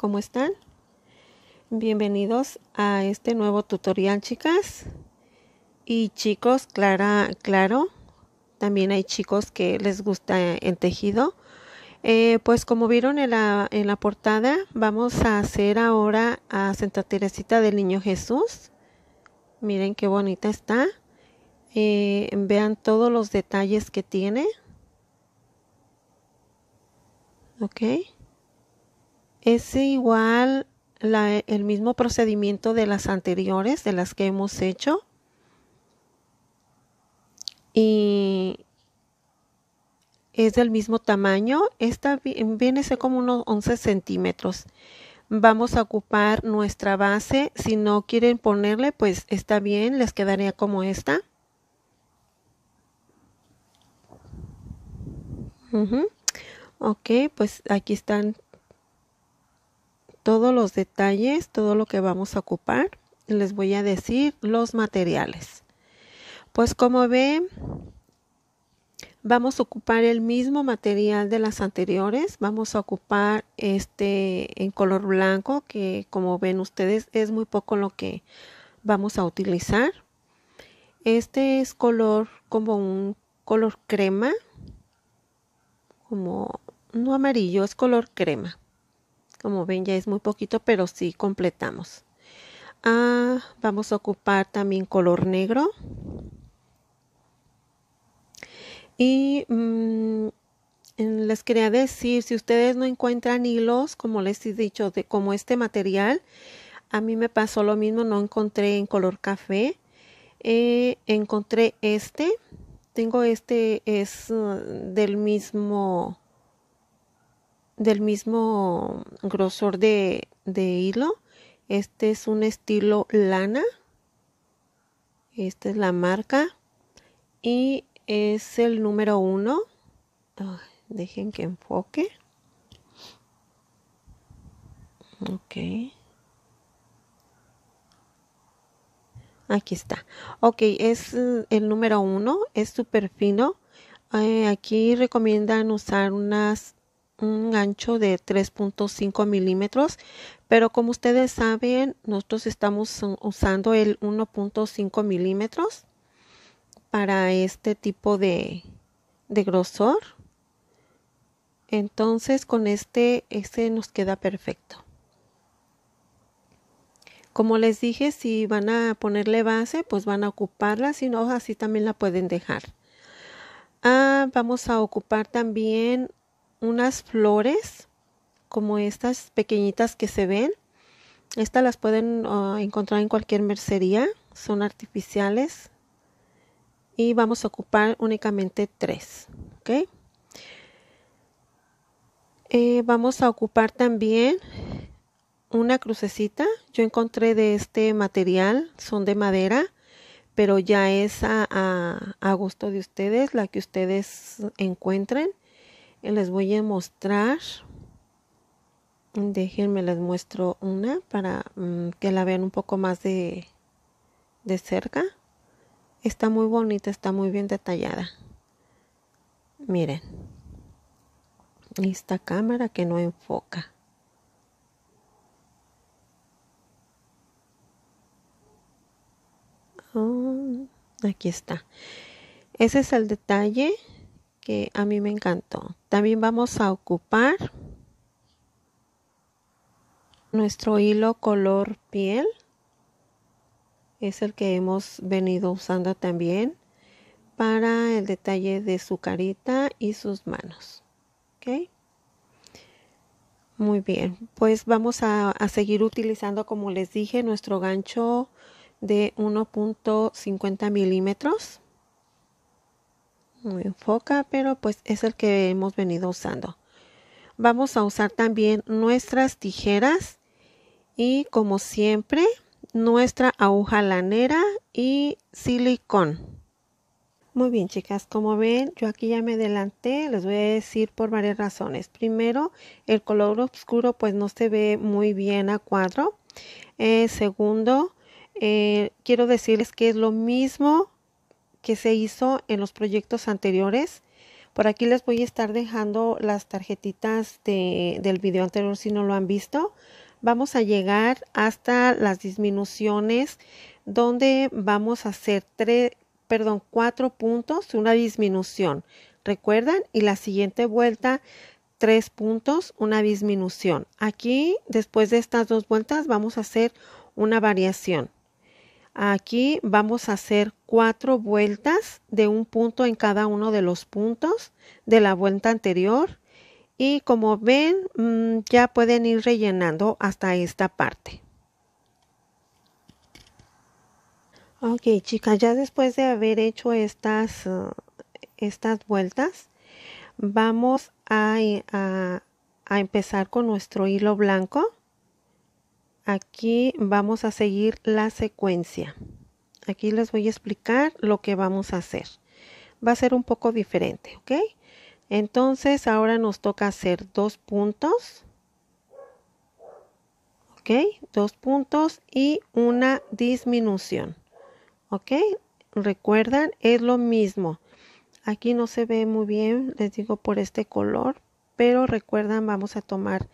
¿cómo están? Bienvenidos a este nuevo tutorial, chicas. Y chicos, clara, claro, también hay chicos que les gusta el tejido. Eh, pues como vieron en la, en la portada, vamos a hacer ahora a Santa Teresita del Niño Jesús. Miren qué bonita está. Eh, vean todos los detalles que tiene. Ok. Es igual el mismo procedimiento de las anteriores, de las que hemos hecho. Y es del mismo tamaño. Esta viene ser como unos 11 centímetros. Vamos a ocupar nuestra base. Si no quieren ponerle, pues está bien, les quedaría como esta. Ok, pues aquí están todos los detalles, todo lo que vamos a ocupar. Les voy a decir los materiales. Pues como ven, vamos a ocupar el mismo material de las anteriores. Vamos a ocupar este en color blanco, que como ven ustedes es muy poco lo que vamos a utilizar. Este es color como un color crema, como no amarillo, es color crema. Como ven ya es muy poquito, pero sí completamos. Ah, vamos a ocupar también color negro. Y mm, les quería decir, si ustedes no encuentran hilos, como les he dicho, de como este material, a mí me pasó lo mismo, no encontré en color café. Eh, encontré este. Tengo este, es uh, del mismo del mismo grosor de, hilo. Este es un estilo lana. Esta es la marca. Y es el número uno. dejen que enfoque. Ok. Aquí está. Ok, es el número uno. Es súper fino. Eh, aquí recomiendan usar unas un ancho de 3.5 milímetros, pero como ustedes saben, nosotros estamos usando el 1.5 milímetros para este tipo de, de grosor. Entonces con este, este nos queda perfecto. Como les dije, si van a ponerle base, pues van a ocuparla, si no, así también la pueden dejar. Ah, vamos a ocupar también unas flores como estas pequeñitas que se ven. Estas las pueden ah, encontrar en cualquier mercería, son artificiales y vamos a ocupar únicamente tres. ¿ok? Eh, vamos a ocupar también una crucecita. Yo encontré de este material, son de madera, pero ya es a gusto de ustedes, la que ustedes encuentren les voy a mostrar. Déjenme les muestro una para mm, que la vean un poco más de, de cerca. Está muy bonita está muy bien detallada. Miren. Esta cámara que no enfoca. Oh, aquí está. Ese es el detalle que a mí me encantó. También vamos a ocupar nuestro hilo color piel. Es el que hemos venido usando también para el detalle de su carita y sus manos. ¿Ok? Muy bien, pues vamos a, a seguir utilizando, como les dije, nuestro gancho de 1.50 milímetros enfoca, pero pues es el que hemos venido usando. Vamos a usar también nuestras tijeras y como siempre nuestra aguja lanera y silicón. Muy bien chicas, como ven yo aquí ya me adelanté, les voy a decir por varias razones. Primero, el color oscuro pues no se ve muy bien a cuadro. Eh, segundo, eh, quiero decirles que es lo mismo que se hizo en los proyectos anteriores. Por aquí les voy a estar dejando las tarjetitas de, del video anterior si no lo han visto. Vamos a llegar hasta las disminuciones donde vamos a hacer tres, perdón, cuatro puntos, una disminución. ¿Recuerdan? Y la siguiente vuelta, tres puntos, una disminución. Aquí, después de estas dos vueltas, vamos a hacer una variación. Aquí vamos a hacer cuatro vueltas de un punto en cada uno de los puntos de la vuelta anterior. Y como ven, mm, ya pueden ir rellenando hasta esta parte. Ok, chicas, ya después de haber hecho estas, uh, estas vueltas, vamos a, a, a empezar con nuestro hilo blanco aquí vamos a seguir la secuencia. Aquí les voy a explicar lo que vamos a hacer. Va a ser un poco diferente, ¿ok? Entonces ahora nos toca hacer dos puntos. ¿Ok? Dos puntos y una disminución. ¿Ok? Recuerdan, es lo mismo. Aquí no se ve muy bien, les digo por este color, pero recuerdan, vamos a tomar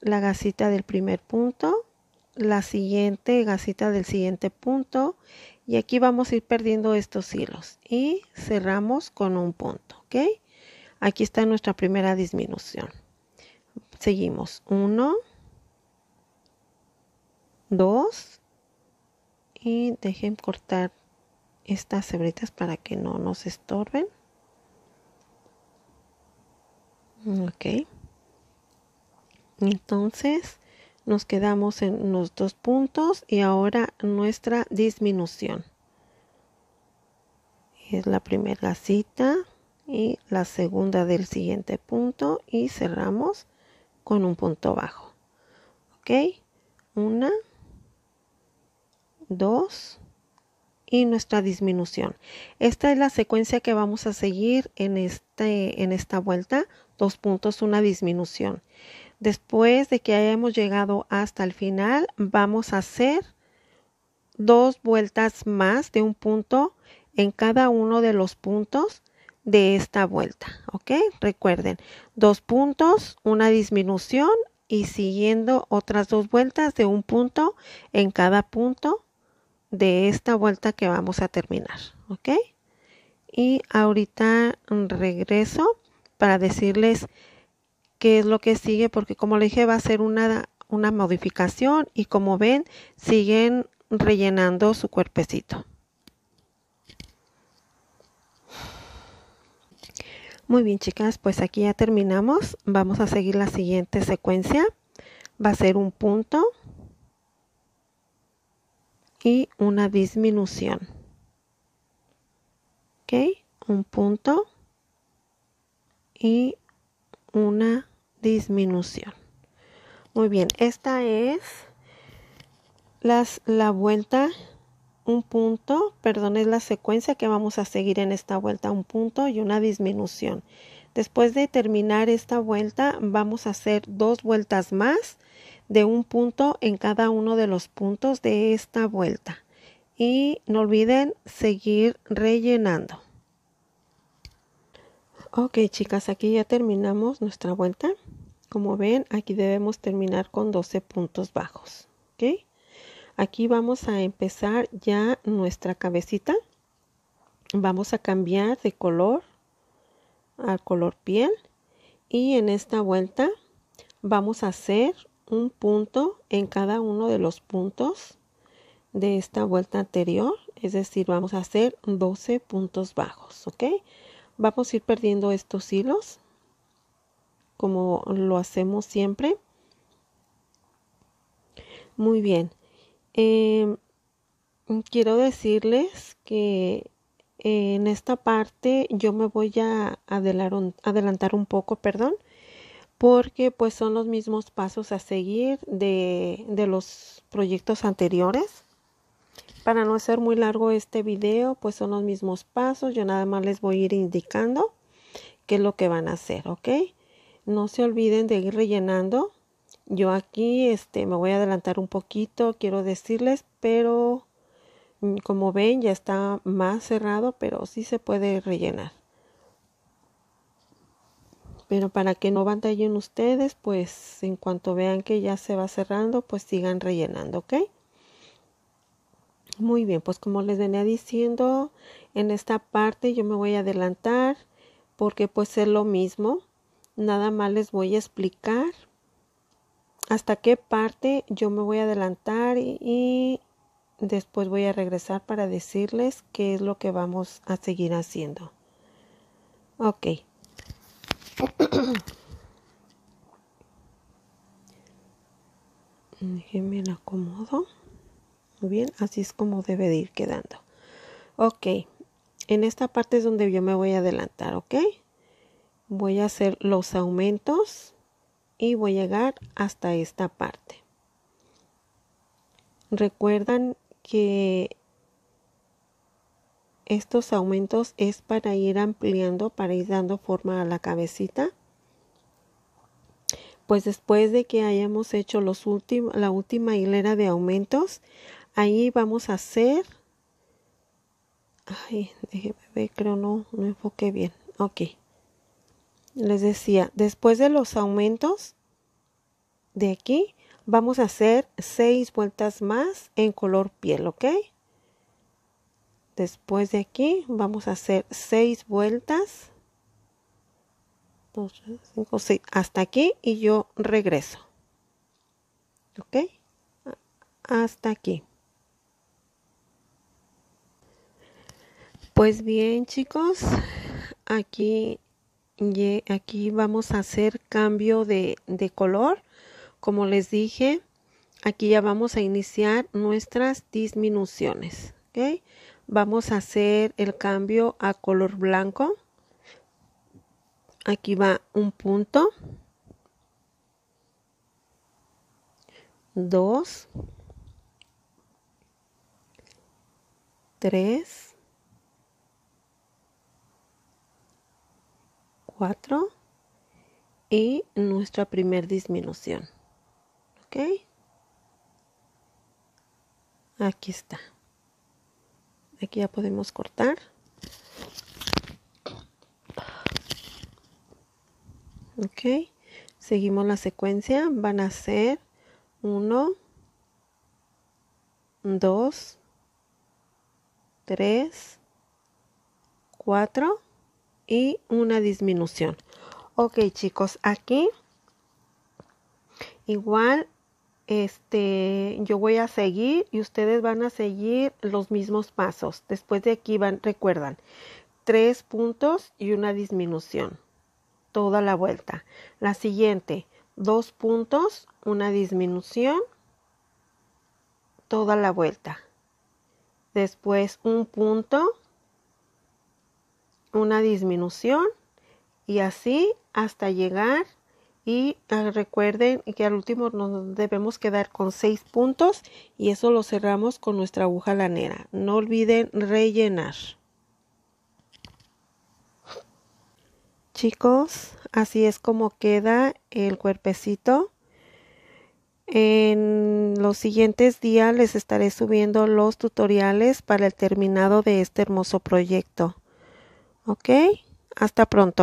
la gasita del primer punto la siguiente gasita del siguiente punto. Y aquí vamos a ir perdiendo estos hilos. Y cerramos con un punto ok aquí está nuestra primera disminución. Seguimos. 1 2 y dejen cortar estas hebritas para que no nos estorben. Ok. Entonces nos quedamos en los dos puntos y ahora nuestra disminución. Es la primera gasita y la segunda del siguiente punto y cerramos con un punto bajo. Ok una dos y nuestra disminución. Esta es la secuencia que vamos a seguir en este en esta vuelta. Dos puntos una disminución Después de que hayamos llegado hasta el final, vamos a hacer dos vueltas más de un punto en cada uno de los puntos de esta vuelta. ¿Ok? Recuerden, dos puntos, una disminución y siguiendo otras dos vueltas de un punto en cada punto de esta vuelta que vamos a terminar. ¿Ok? Y ahorita regreso para decirles qué es lo que sigue, porque como le dije va a ser una, una modificación y como ven siguen rellenando su cuerpecito. Muy bien chicas, pues aquí ya terminamos. Vamos a seguir la siguiente secuencia. Va a ser un punto y una disminución. ¿Ok? Un punto y una disminución. Muy bien, esta es las, la vuelta, un punto, perdón, es la secuencia que vamos a seguir en esta vuelta, un punto y una disminución. Después de terminar esta vuelta, vamos a hacer dos vueltas más de un punto en cada uno de los puntos de esta vuelta. Y no olviden seguir rellenando. Ok chicas, aquí ya terminamos nuestra vuelta. Como ven, aquí debemos terminar con 12 puntos bajos. ¿Ok? Aquí vamos a empezar ya nuestra cabecita. Vamos a cambiar de color al color piel. Y en esta vuelta vamos a hacer un punto en cada uno de los puntos de esta vuelta anterior. Es decir, vamos a hacer 12 puntos bajos. ¿Ok? Vamos a ir perdiendo estos hilos como lo hacemos siempre. Muy bien. Em, quiero decirles que en esta parte yo me voy a adelantar un poco, perdón, porque pues son los mismos pasos a seguir de, de los proyectos anteriores. Para no hacer muy largo este video, pues son los mismos pasos. Yo nada más les voy a ir indicando qué es lo que van a hacer, ¿ok? No se olviden de ir rellenando. Yo aquí este, me voy a adelantar un poquito, quiero decirles, pero mm, como ven ya está más cerrado, pero sí se puede rellenar. Pero para que no batallen ustedes, pues en cuanto vean que ya se va cerrando, pues sigan rellenando, ¿ok? Muy bien, pues como les venía diciendo, en esta parte yo me voy a adelantar porque pues es lo mismo. Nada más les voy a explicar hasta qué parte yo me voy a adelantar y, después voy a regresar para decirles qué es lo que vamos a seguir haciendo. Ok. Déjenme acomodo. Muy bien, así es como debe de ir quedando. Ok, en esta parte es donde yo me voy a adelantar, ¿ok? Voy a hacer los aumentos y voy a llegar hasta esta parte. Recuerdan que estos aumentos es para ir ampliando, para ir dando forma a la cabecita. Pues después de que hayamos hecho los últimos, la última hilera de aumentos, ahí vamos a hacer. Ay creo no no enfoqué bien. Ok. Les decía después de los aumentos de aquí vamos a hacer seis vueltas más en color piel ok después de aquí vamos a hacer seis vueltas. Dos, cinco, seis, hasta aquí y yo regreso. Ok hasta aquí Pues bien chicos, aquí, aquí vamos a hacer cambio de, de color. Como les dije, aquí ya vamos a iniciar nuestras disminuciones. ¿okay? Vamos a hacer el cambio a color blanco. Aquí va un punto. Dos. Tres. 4 y nuestra primer disminución. ¿Ok? Aquí está. Aquí ya podemos cortar. Ok. Seguimos la secuencia. Van a ser 1, 2, 3, 4 y una disminución. Ok chicos, aquí igual este yo voy a seguir y ustedes van a seguir los mismos pasos. Después de aquí van, recuerdan, tres puntos y una disminución. Toda la vuelta. La siguiente, dos puntos, una disminución. Toda la vuelta. Después un punto, una disminución y así hasta llegar y ah, recuerden que al último nos debemos quedar con seis puntos y eso lo cerramos con nuestra aguja lanera. No olviden rellenar. Chicos así es como queda el cuerpecito. En los siguientes días les estaré subiendo los tutoriales para el terminado de este hermoso proyecto Ok, hasta pronto.